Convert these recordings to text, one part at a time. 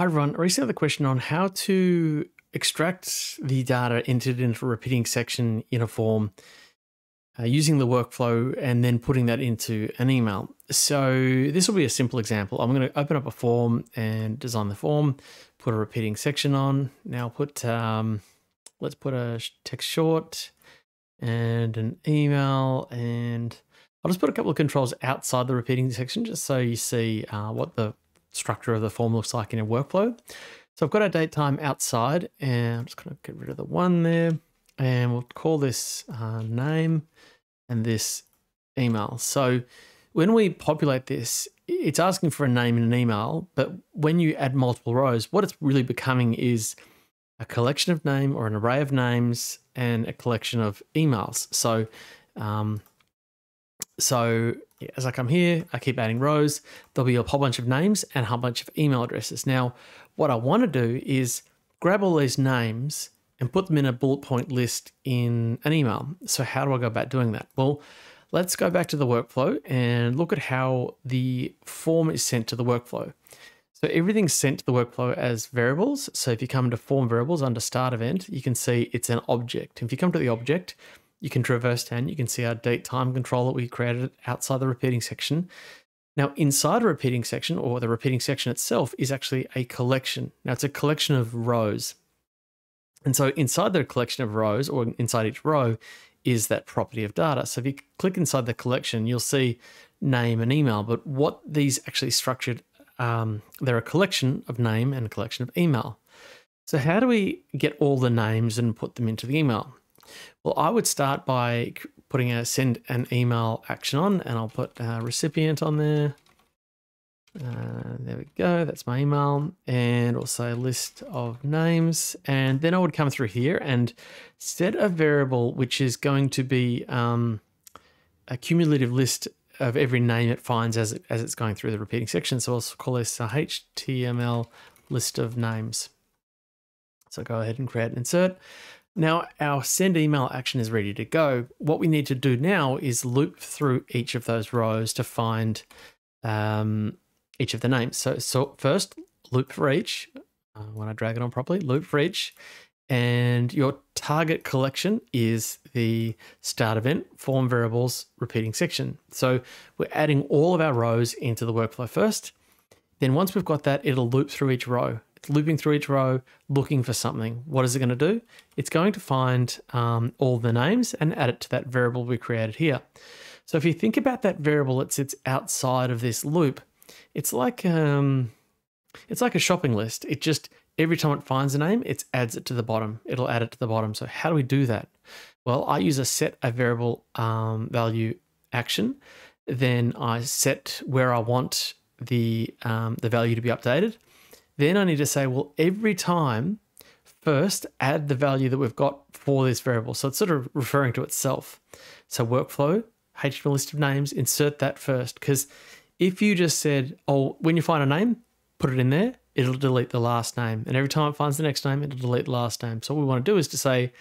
Hi everyone, I recently had a question on how to extract the data entered into a repeating section in a form uh, using the workflow and then putting that into an email. So this will be a simple example. I'm going to open up a form and design the form, put a repeating section on. Now put, um, let's put a text short and an email and I'll just put a couple of controls outside the repeating section just so you see uh, what the structure of the form looks like in a workflow. So I've got our date time outside and I'm just going to get rid of the one there and we'll call this uh, name and this email. So when we populate this, it's asking for a name in an email, but when you add multiple rows, what it's really becoming is a collection of name or an array of names and a collection of emails. So, um, so as I come here, I keep adding rows, there'll be a whole bunch of names and a whole bunch of email addresses. Now, what I want to do is grab all these names and put them in a bullet point list in an email. So how do I go about doing that? Well, let's go back to the workflow and look at how the form is sent to the workflow. So everything's sent to the workflow as variables. So if you come to form variables under start event, you can see it's an object. If you come to the object, you can traverse down, you can see our date time control that we created outside the repeating section. Now, inside a repeating section, or the repeating section itself, is actually a collection. Now, it's a collection of rows. And so inside the collection of rows, or inside each row, is that property of data. So if you click inside the collection, you'll see name and email. But what these actually structured, um, they're a collection of name and a collection of email. So how do we get all the names and put them into the email? Well, I would start by putting a send an email action on and I'll put a recipient on there. Uh, there we go, that's my email and also a list of names. And then I would come through here and set a variable which is going to be um, a cumulative list of every name it finds as, it, as it's going through the repeating section. So I'll call this a HTML list of names. So go ahead and create an insert. Now our send email action is ready to go. What we need to do now is loop through each of those rows to find um, each of the names. So, so first loop for each. Uh, when I drag it on properly, loop for each. And your target collection is the start event, form variables, repeating section. So we're adding all of our rows into the workflow first. Then once we've got that, it'll loop through each row. It's looping through each row, looking for something. What is it going to do? It's going to find um, all the names and add it to that variable we created here. So if you think about that variable that sits outside of this loop, it's like um, it's like a shopping list. It just every time it finds a name, it adds it to the bottom. It'll add it to the bottom. So how do we do that? Well, I use a set a variable um, value action. Then I set where I want the um, the value to be updated. Then I need to say, well, every time, first add the value that we've got for this variable. So it's sort of referring to itself. So workflow, HTML list of names, insert that first. Because if you just said, oh, when you find a name, put it in there, it'll delete the last name. And every time it finds the next name, it'll delete the last name. So what we want to do is to say,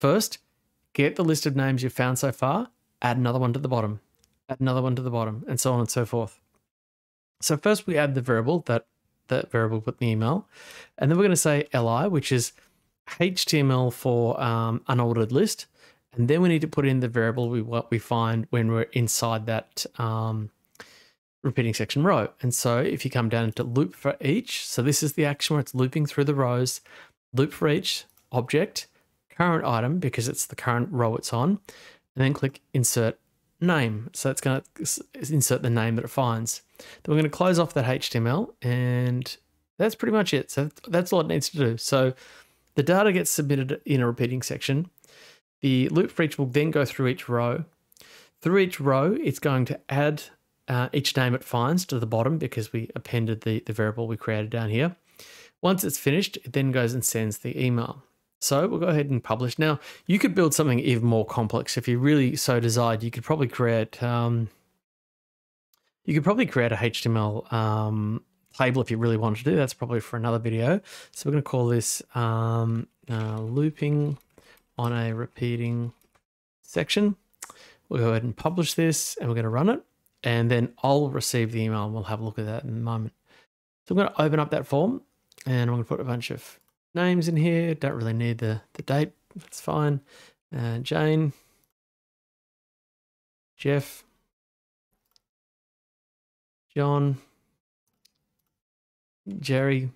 first, get the list of names you've found so far, add another one to the bottom, add another one to the bottom, and so on and so forth. So first we add the variable that that variable with the email. And then we're going to say li, which is HTML for um, unordered list. And then we need to put in the variable we what we find when we're inside that um, repeating section row. And so if you come down to loop for each, so this is the action where it's looping through the rows, loop for each object, current item because it's the current row it's on, and then click insert name. So it's going to insert the name that it finds. Then we're going to close off that HTML and that's pretty much it. So that's all it needs to do. So the data gets submitted in a repeating section. The loop for each will then go through each row. Through each row, it's going to add uh, each name it finds to the bottom because we appended the, the variable we created down here. Once it's finished, it then goes and sends the email. So we'll go ahead and publish. Now, you could build something even more complex if you really so desired. You could probably create, um, you could probably create a HTML um, table if you really wanted to do. That's probably for another video. So we're going to call this um, uh, looping on a repeating section. We'll go ahead and publish this and we're going to run it. And then I'll receive the email and we'll have a look at that in a moment. So I'm going to open up that form And I'm going to put a bunch of names in here. Don't really need the, the date. That's fine. Uh, Jane, Jeff, John, Jerry,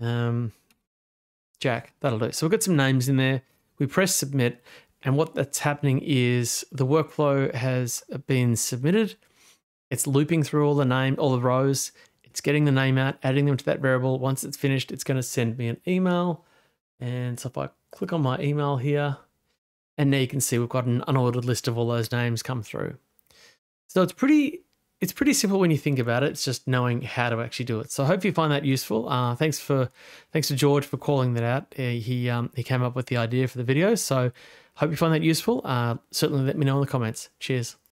um, Jack. That'll do. So we've got some names in there. We press submit, and what that's happening is the workflow has been submitted. It's looping through all the name, all the rows. It's getting the name out, adding them to that variable. Once it's finished, it's going to send me an email. And so if I click on my email here, and now you can see we've got an unordered list of all those names come through. So it's pretty it's pretty simple when you think about it. It's just knowing how to actually do it. So I hope you find that useful. Uh, thanks for thanks to George for calling that out. Uh, he um, he came up with the idea for the video. So hope you find that useful. Uh, certainly let me know in the comments. Cheers.